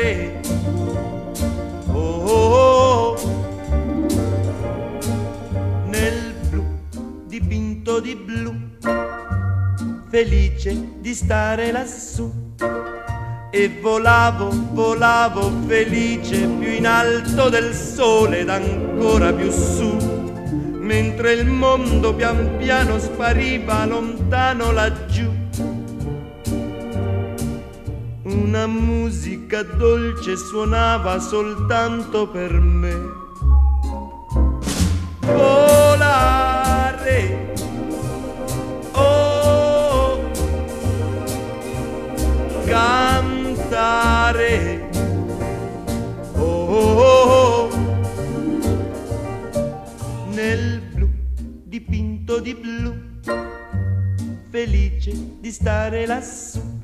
Cantare. Oh, nel blu dipinto di blu felice di stare lassù. E volavo, volavo felice più in alto del sole ed ancora più su, mentre il mondo pian piano spariva lontano laggiù. Musica dolce suonava soltanto per me. Volare. Cantare. Oh, oh, oh, Nel blu dipinto di blu, felice di stare lassù